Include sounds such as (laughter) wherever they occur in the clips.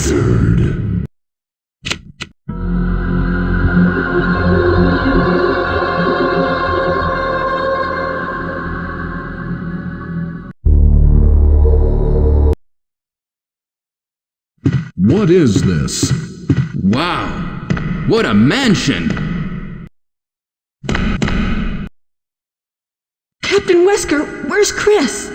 Hazard. What is this? Wow! What a mansion! Captain Wesker, where's Chris?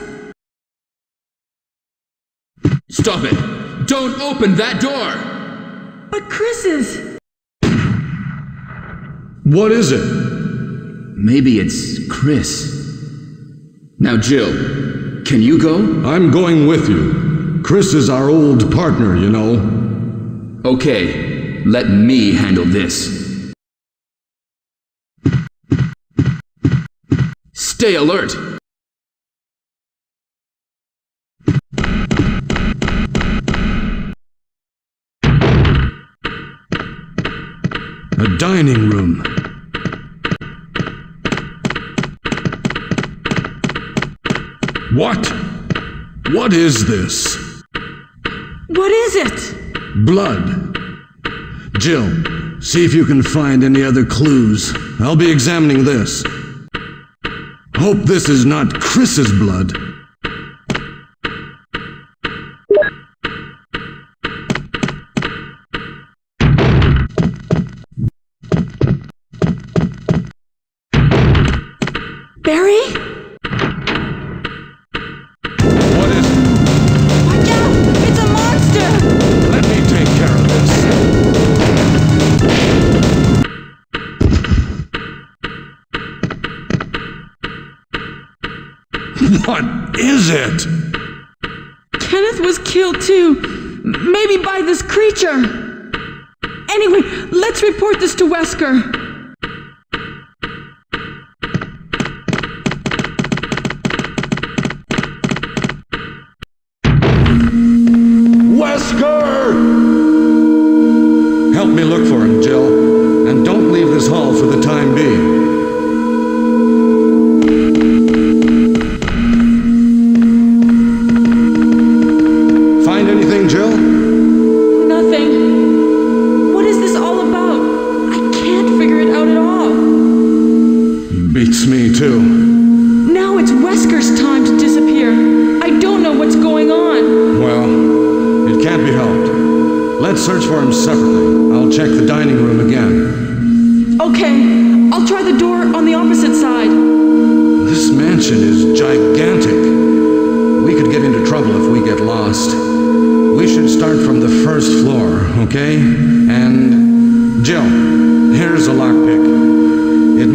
Stop it! Don't open that door! But Chris is. What is it? Maybe it's Chris. Now, Jill, can you go? I'm going with you. Chris is our old partner, you know. Okay, let me handle this. Stay alert! Dining room. What? What is this? What is it? Blood. Jill, see if you can find any other clues. I'll be examining this. Hope this is not Chris's blood. Barry? What is it? Watch out! It's a monster! Let me take care of this. What is it? Kenneth was killed too. Maybe by this creature. Anyway, let's report this to Wesker. Wesker!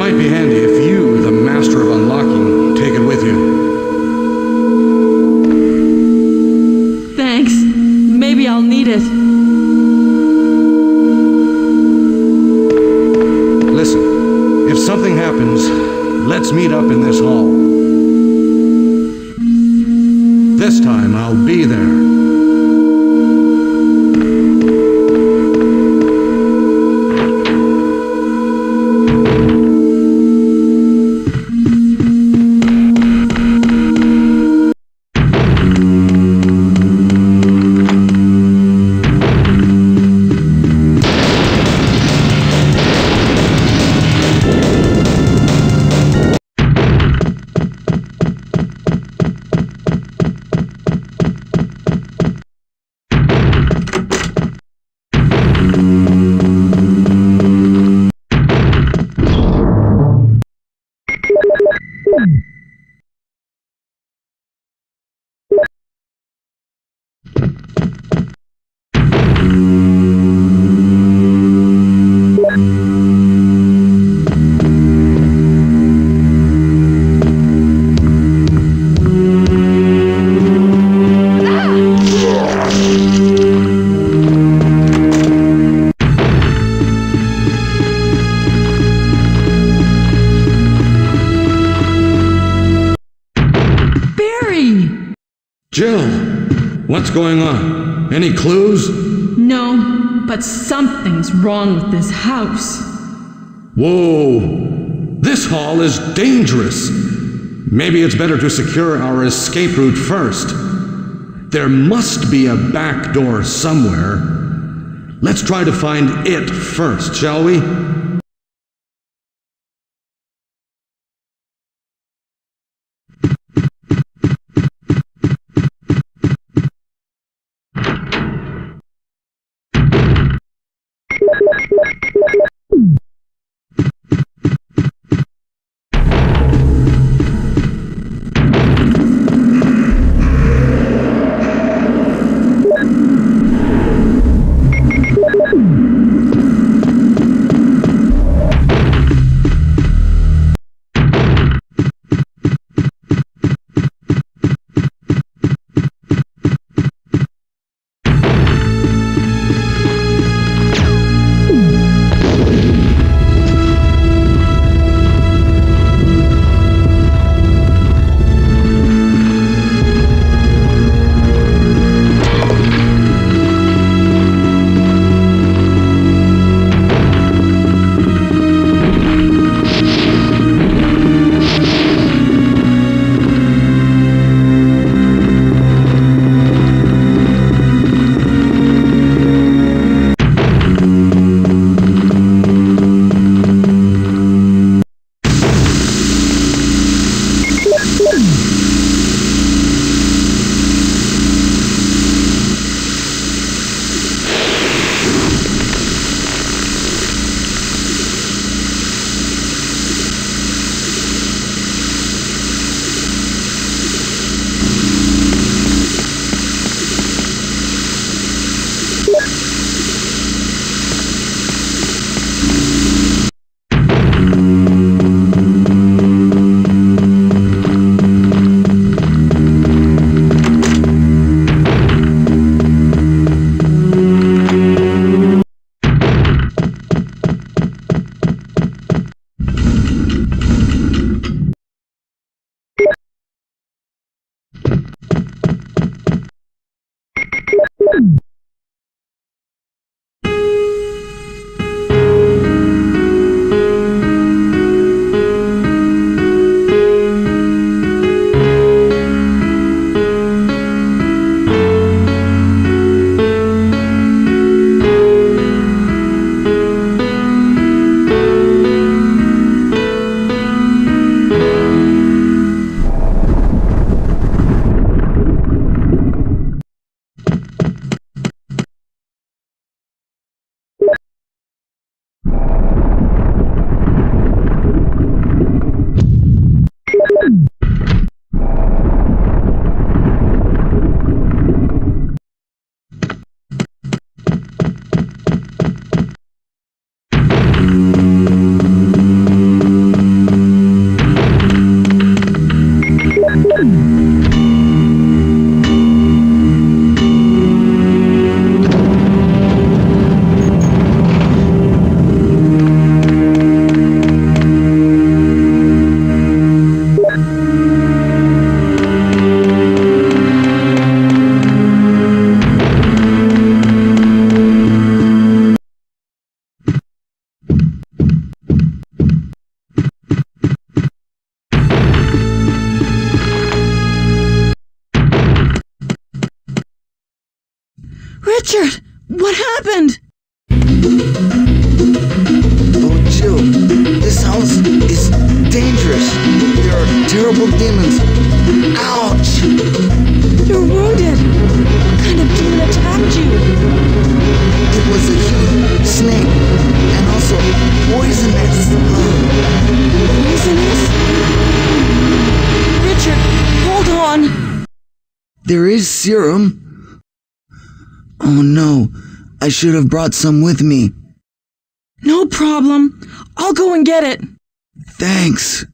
Might be handy if you, Jill, what's going on? Any clues? No, but something's wrong with this house. Whoa! This hall is dangerous. Maybe it's better to secure our escape route first. There must be a back door somewhere. Let's try to find it first, shall we? should have brought some with me. No problem. I'll go and get it. Thanks.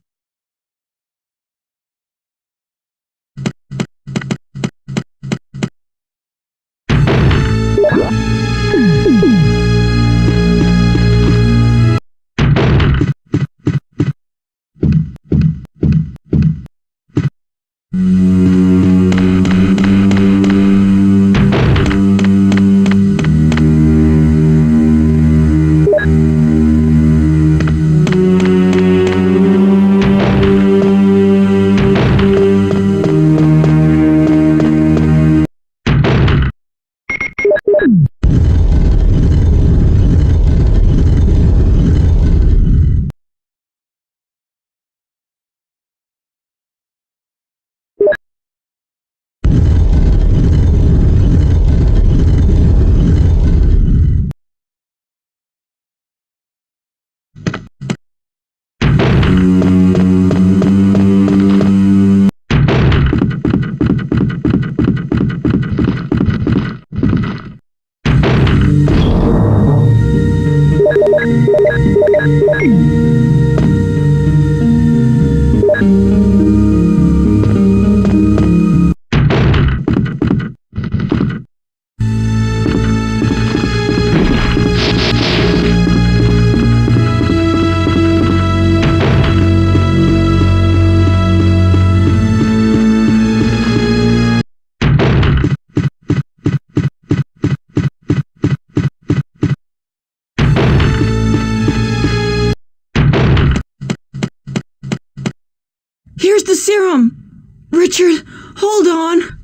John.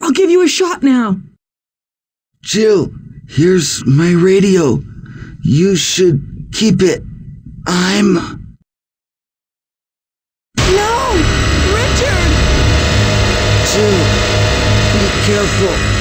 I'll give you a shot now. Jill, here's my radio. You should keep it. I'm. No! Richard! Jill, be careful.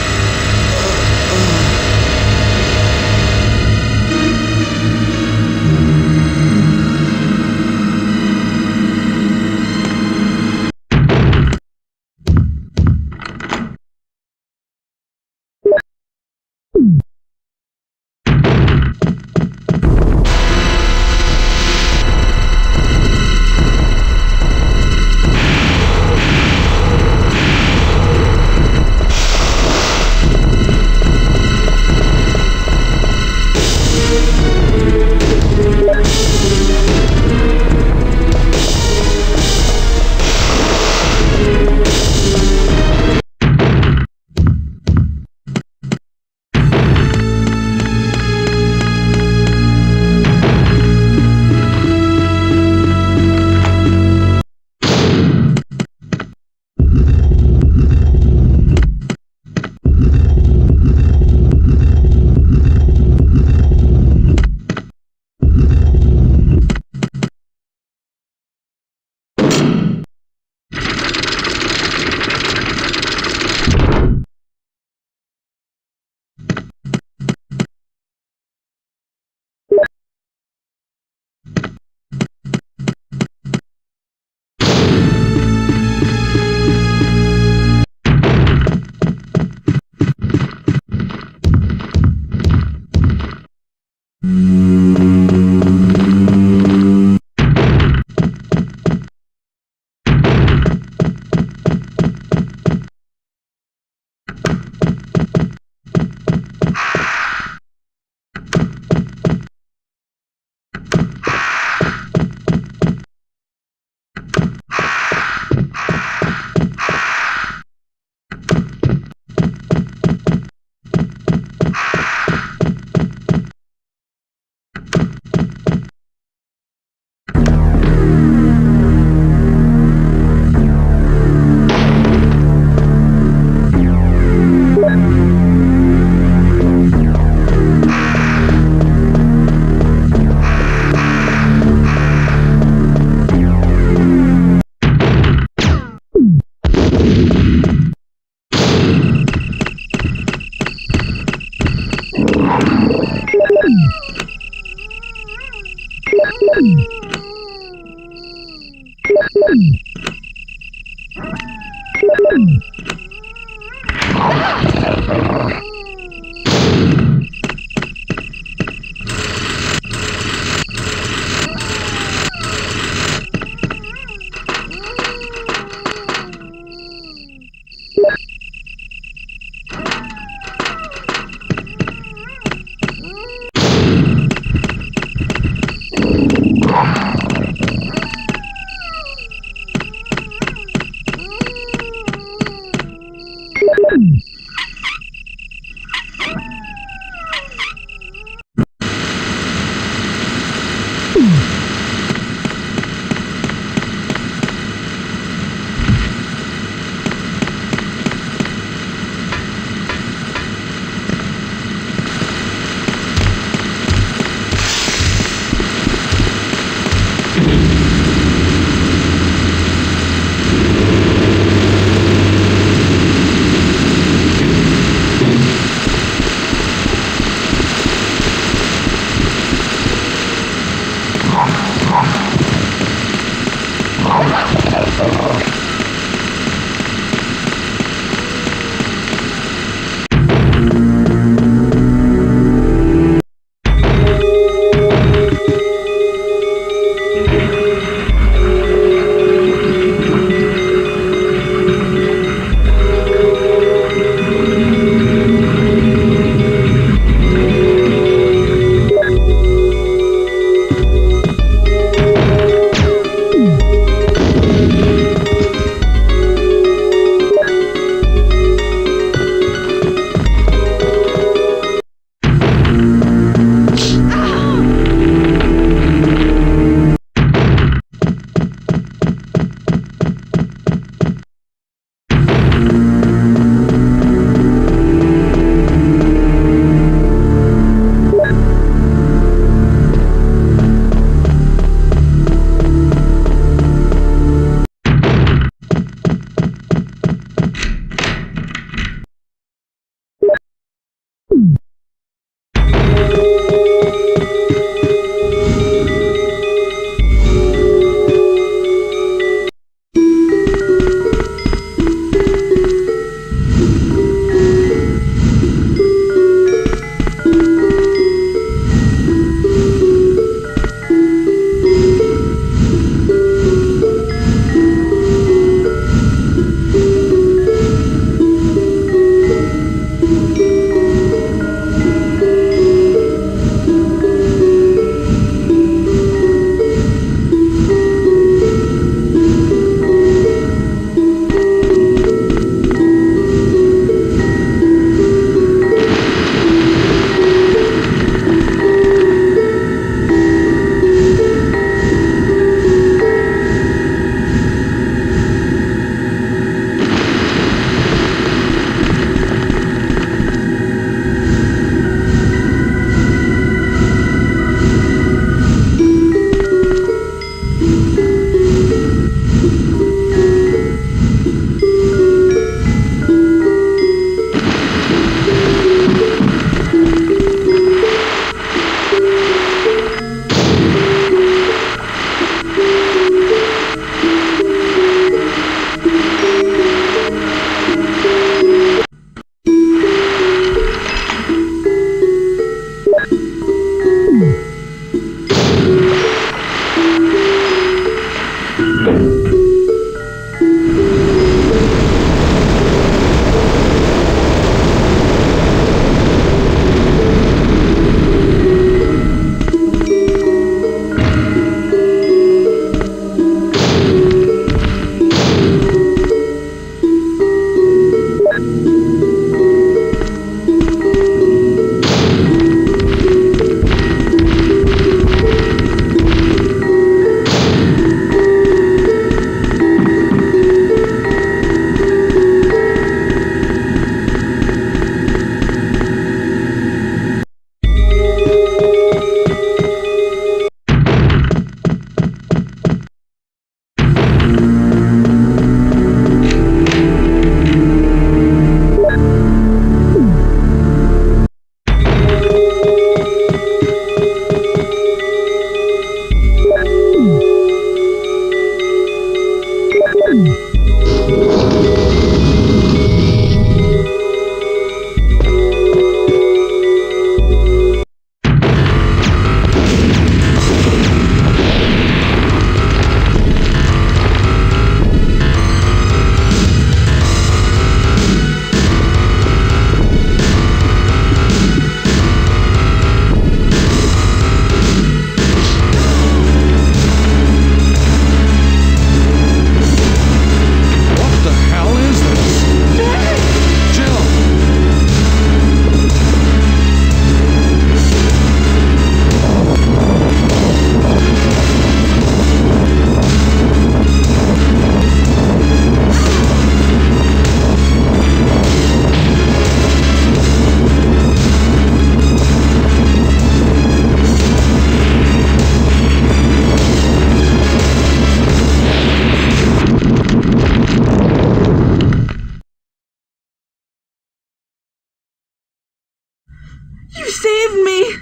You saved me!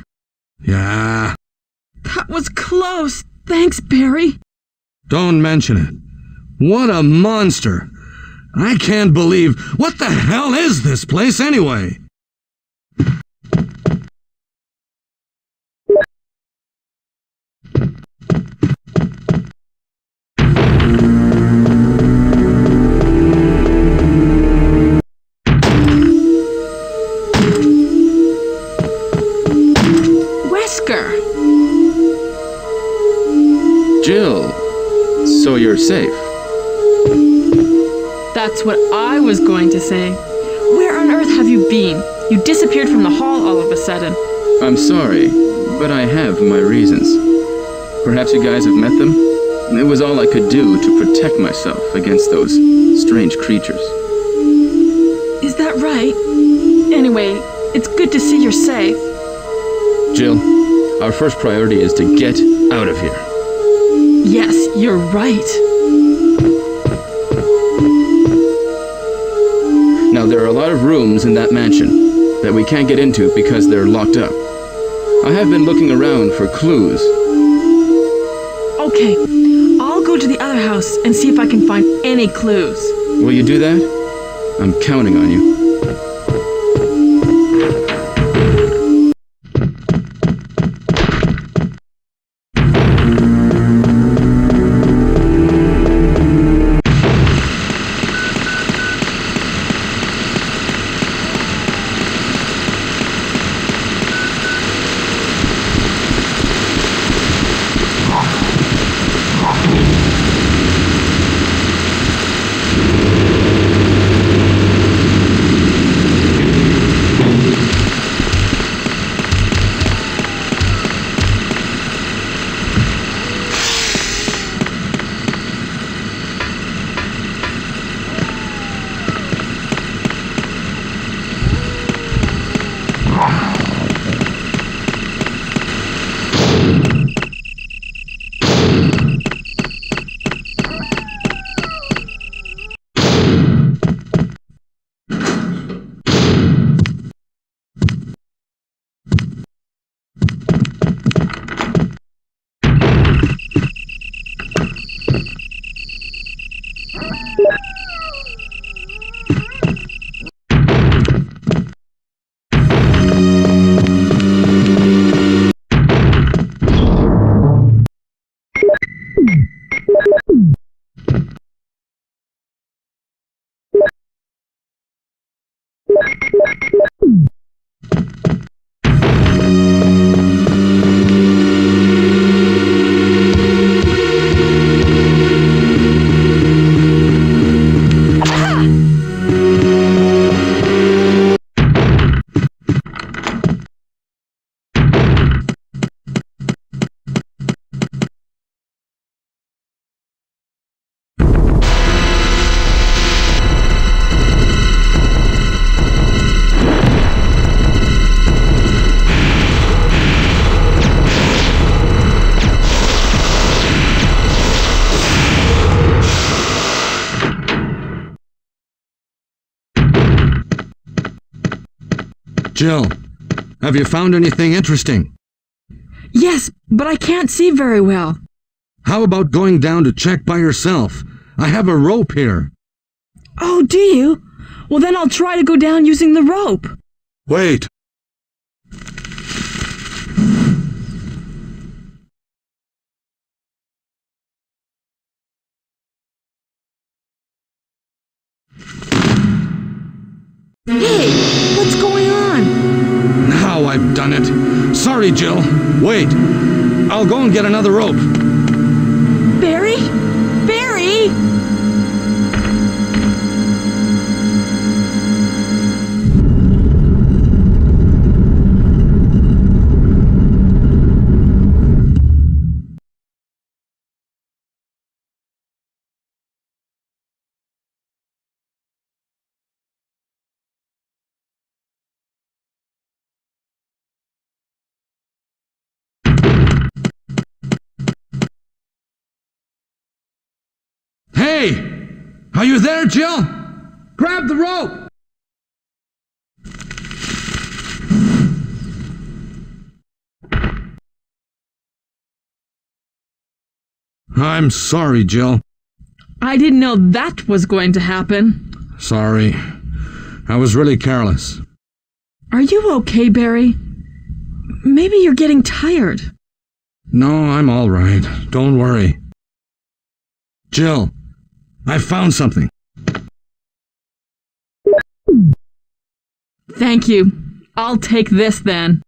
Yeah, That was close. Thanks, Barry. don't mention it. What a monster! I can't believe. What the hell is this place anyway? Safe. That's what I was going to say. Where on earth have you been? You disappeared from the hall all of a sudden. I'm sorry, but I have my reasons. Perhaps you guys have met them? It was all I could do to protect myself against those strange creatures. Is that right? Anyway, it's good to see you're safe. Jill, our first priority is to get out of here. Yes, you're right. Now, there are a lot of rooms in that mansion that we can't get into because they're locked up. I have been looking around for clues. Okay, I'll go to the other house and see if I can find any clues. Will you do that? I'm counting on you. Jill, have you found anything interesting? Yes, but I can't see very well. How about going down to check by yourself? I have a rope here. Oh, do you? Well, then I'll try to go down using the rope. Wait. Hey, I've done it. Sorry, Jill. Wait. I'll go and get another rope. Are you there, Jill? Grab the rope! I'm sorry, Jill. I didn't know that was going to happen. Sorry. I was really careless. Are you okay, Barry? Maybe you're getting tired. No, I'm all right. Don't worry. Jill, I found something. Thank you. I'll take this then.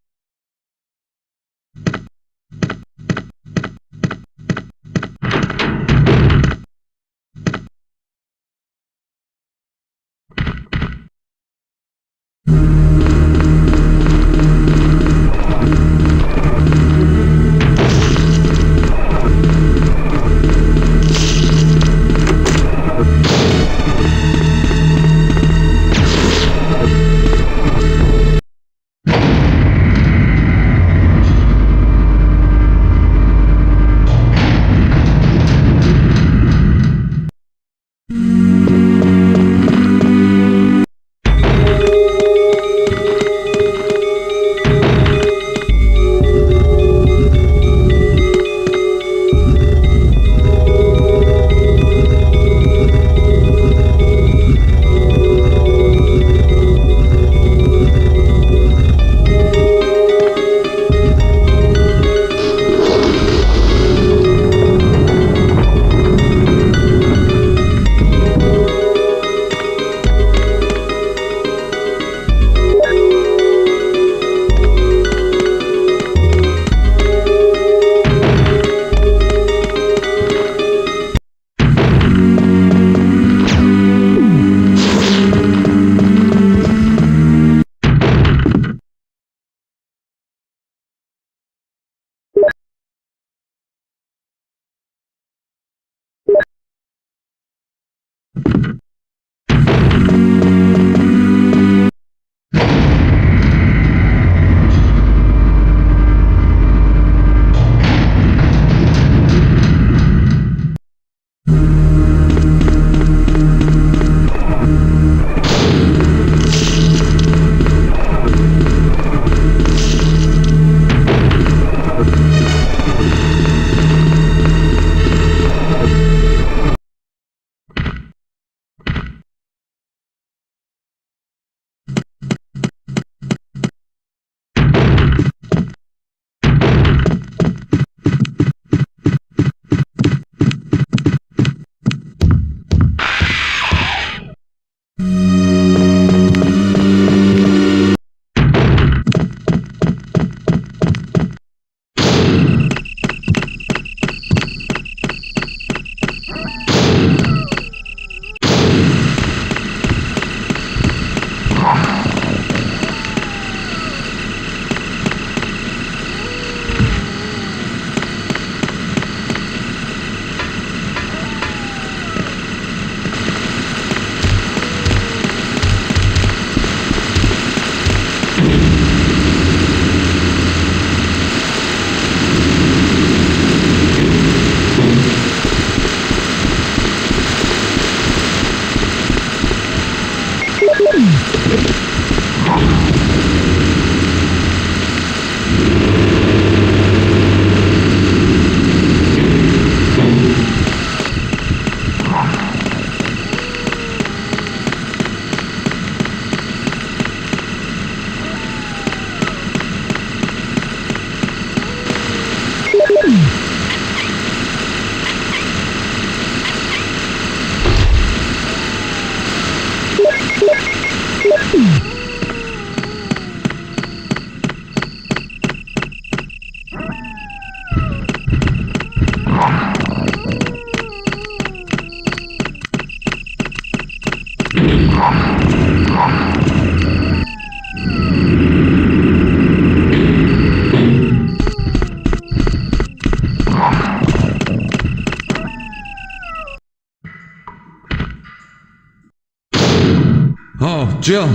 Jill,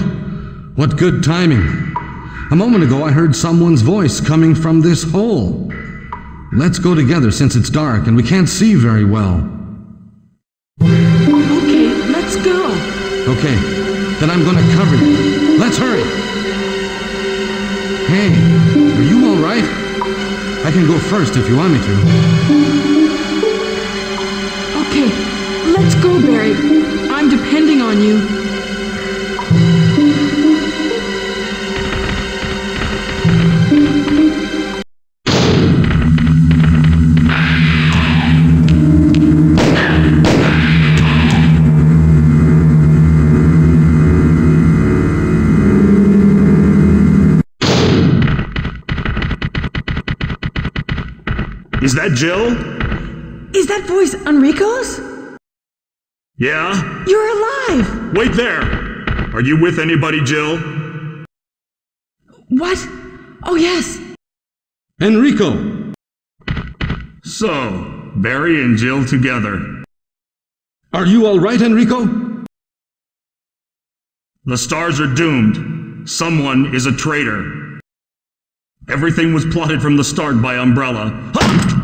what good timing. A moment ago I heard someone's voice coming from this hole. Let's go together since it's dark and we can't see very well. Okay, let's go. Okay, then I'm gonna cover you. Let's hurry. Hey, are you all right? I can go first if you want me to. Okay, let's go, Barry. I'm depending on you. That Jill? Is that voice Enrico's? Yeah? You're alive! Wait there! Are you with anybody, Jill? What? Oh, yes. Enrico! So, Barry and Jill together. Are you all right, Enrico? The S.T.A.R.S. are doomed. Someone is a traitor. Everything was plotted from the start by Umbrella. Enrico!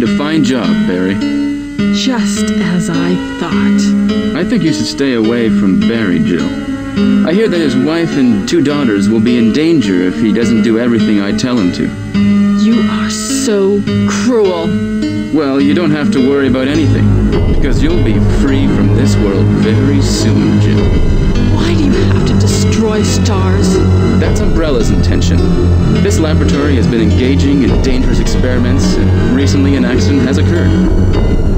Did a fine job, Barry. just as I thought. I think you should stay away from Barry, Jill. I hear that his wife and two daughters will be in danger if he doesn't do everything I tell him to. You are so cruel. Well, you don't have to worry about anything, because you'll be free from this world very soon, Jill. Destroy S.T.A.R.S.? That's Umbrella's intention. This laboratory has been engaging in dangerous experiments, and recently an accident has occurred.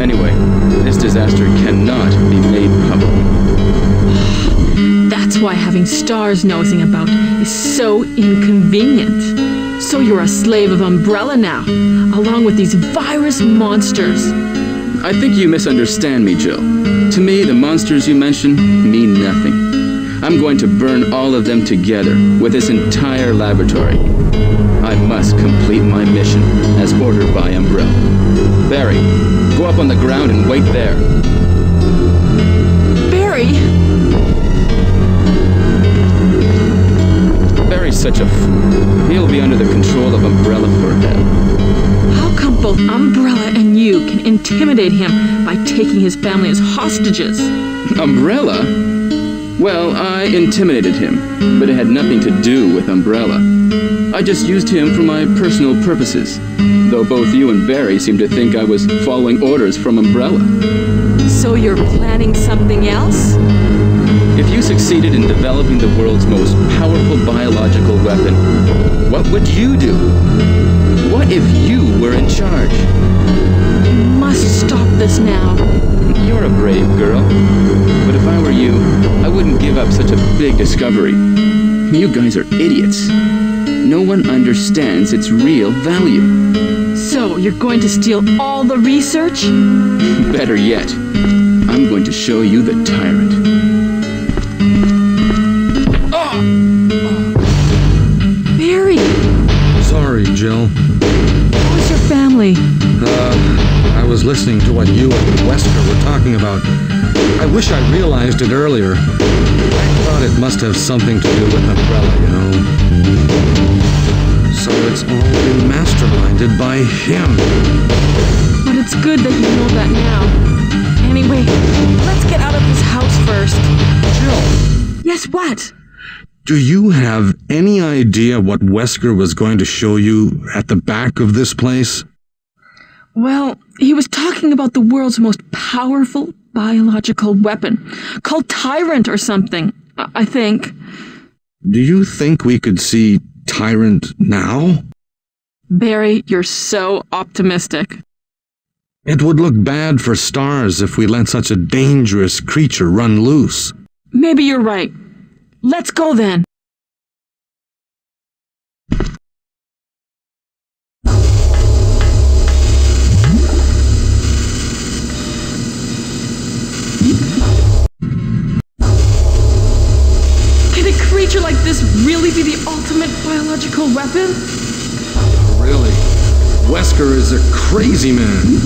Anyway, this disaster cannot be made public. (sighs) That's why having S.T.A.R.S. nosing about is so inconvenient. So you're a slave of Umbrella now, along with these virus monsters. I think you misunderstand me, Jill. To me, the monsters you mention mean nothing. I'm going to burn all of them together with this entire laboratory. I must complete my mission as ordered by Umbrella. Barry, go up on the ground and wait there. Barry, Barry's such a fool. He'll be under the control of Umbrella forever. how come both Umbrella and you can intimidate him by taking his family as hostages? Umbrella? Well, I intimidated him, but it had nothing to do with Umbrella. I just used him for my personal purposes, though both you and Barry seem to think I was following orders from Umbrella. So you're planning something else? If you succeeded in developing the world's most powerful biological weapon, what would you do? What if you were in charge? You must stop this now. You're a brave girl. But if I were you, I wouldn't give up such a big discovery. You guys are idiots. No one understands its real value. So you're going to steal all the research? (laughs) Better yet, I'm going to show you the tyrant. Barry, Sorry, Jill. how's your family? Uh, I was listening to what you and Wesker were talking about. I wish I realized it earlier. I thought it must have something to do with Umbrella, you know. So it's all been masterminded by him. But it's good that you know that now. Anyway, let's get out of this house first. Jill, Yes, what? do you have any idea what Wesker was going to show you at the back of this place? Well, he was talking about the world's most powerful biological weapon, called Tyrant or something, I I think. Do you think we could see Tyrant now? Barry, you're so optimistic. It would look bad for S.T.A.R.S. if we let such a dangerous creature run loose. Maybe you're right. Let's go then. Really? Wesker is a crazy man.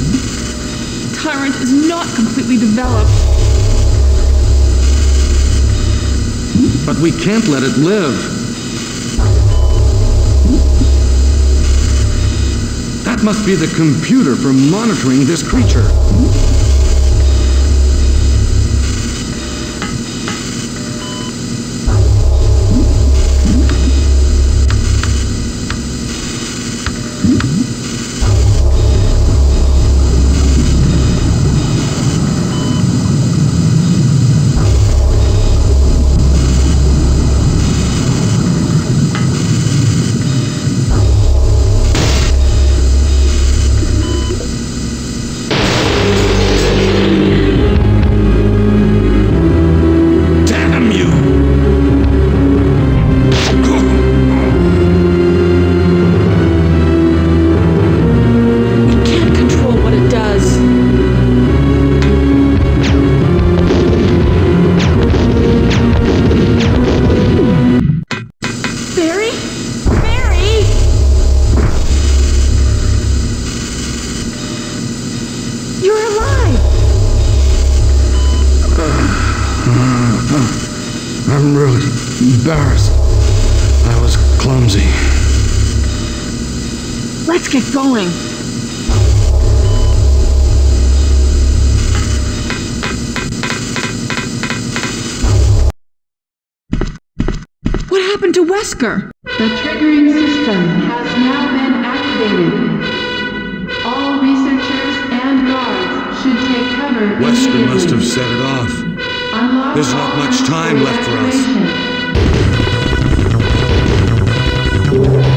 Tyrant is not completely developed. But we can't let it live. That must be the computer for monitoring this creature. rude, embarrassed. I was clumsy. Let's get going. What happened to Wesker? The triggering system has now been activated. All researchers and guards should take cover. Wesker must have set it off. There's not much time left for us.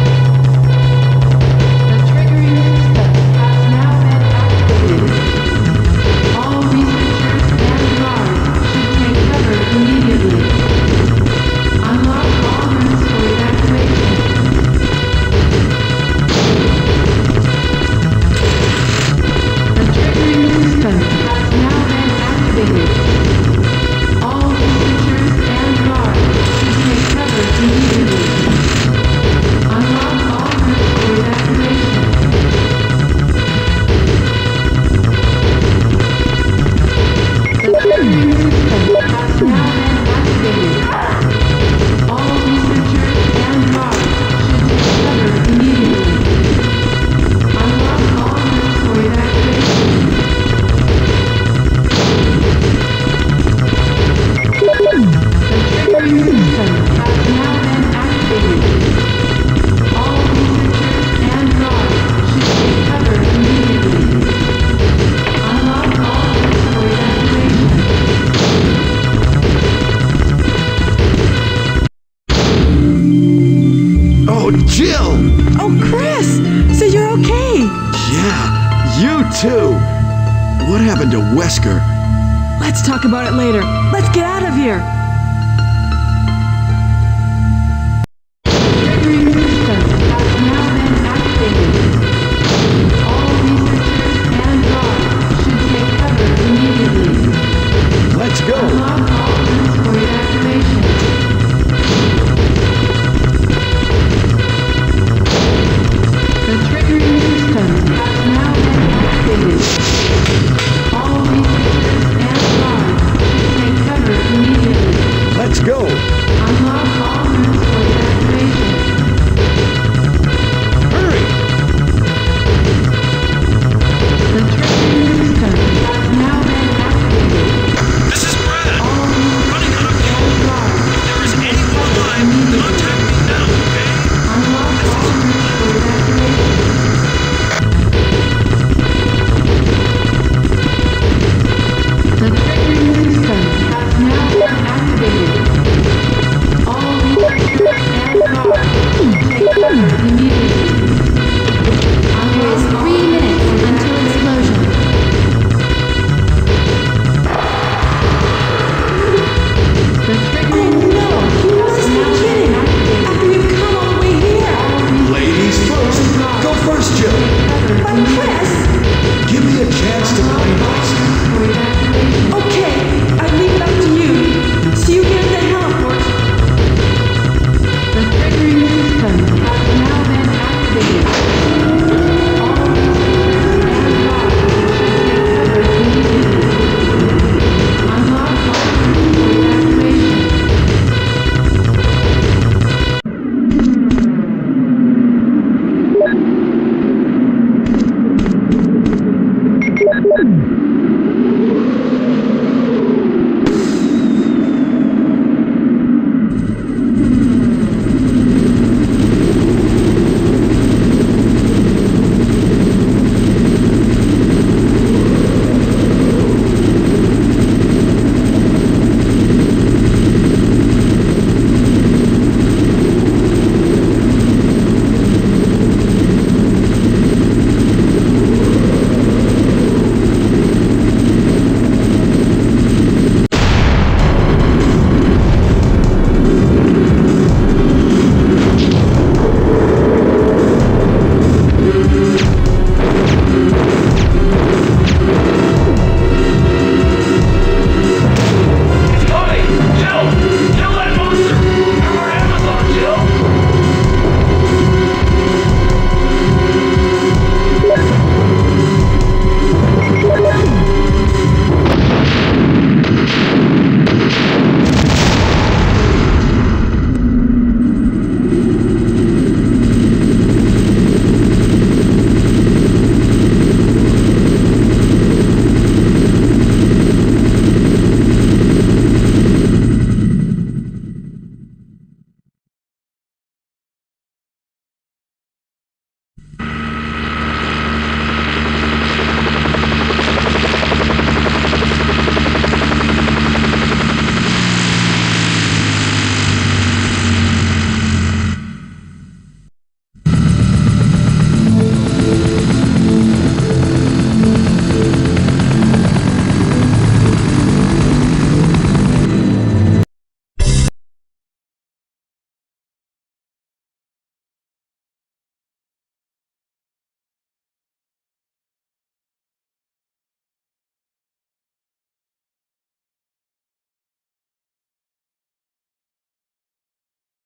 talk about it later. Let's get out of here.